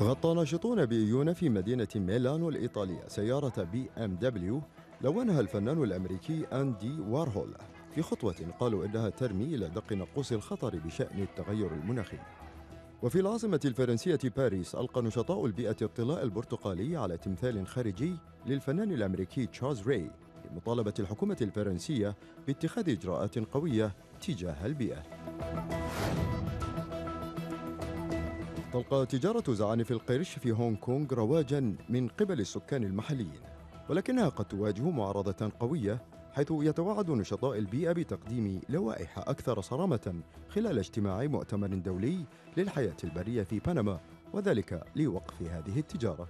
غطى ناشطون بيئيون في مدينة ميلانو الإيطالية سيارة BMW لونها الفنان الأمريكي أندي وارهول في خطوة قالوا إنها ترمي إلى دق ناقوس الخطر بشأن التغير المناخي. وفي العاصمة الفرنسية باريس ألقى نشطاء البيئة الطلاء البرتقالي على تمثال خارجي للفنان الأمريكي تشارلز راي لمطالبة الحكومة الفرنسية باتخاذ إجراءات قوية تجاه البيئة. تلقى تجارة زعانف القرش في هونغ كونغ رواجا من قبل السكان المحليين ولكنها قد تواجه معارضة قوية حيث يتوعد نشطاء البيئة بتقديم لوائح أكثر صرامة خلال اجتماع مؤتمر دولي للحياة البرية في بنما وذلك لوقف هذه التجارة.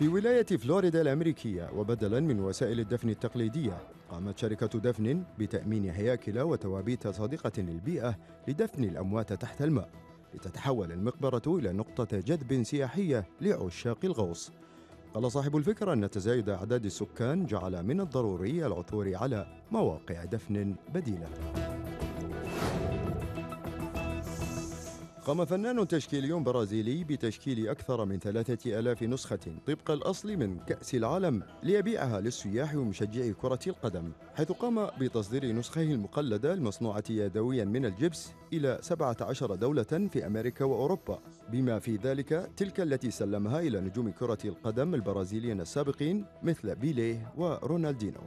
في ولاية فلوريدا الأمريكية وبدلا من وسائل الدفن التقليدية قامت شركة دفن بتأمين هياكل وتوابيت صديقة للبيئة لدفن الأموات تحت الماء. لتتحول المقبرة إلى نقطة جذب سياحية لعشاق الغوص. قال صاحب الفكرة أن تزايد أعداد السكان جعل من الضروري العثور على مواقع دفن بديلة. قام فنان تشكيلي برازيلي بتشكيل أكثر من ثلاثة ألاف نسخة. طبق الأصل من كأس العالم ليبيعها للسياح ومشجعي كرة القدم حيث قام بتصدير نسخه المقلدة المصنوعة يدويا من الجبس إلى 17 دولة في أمريكا وأوروبا. بما في ذلك تلك التي سلمها إلى نجوم كرة القدم البرازيليين السابقين مثل بيليه ورونالدينو.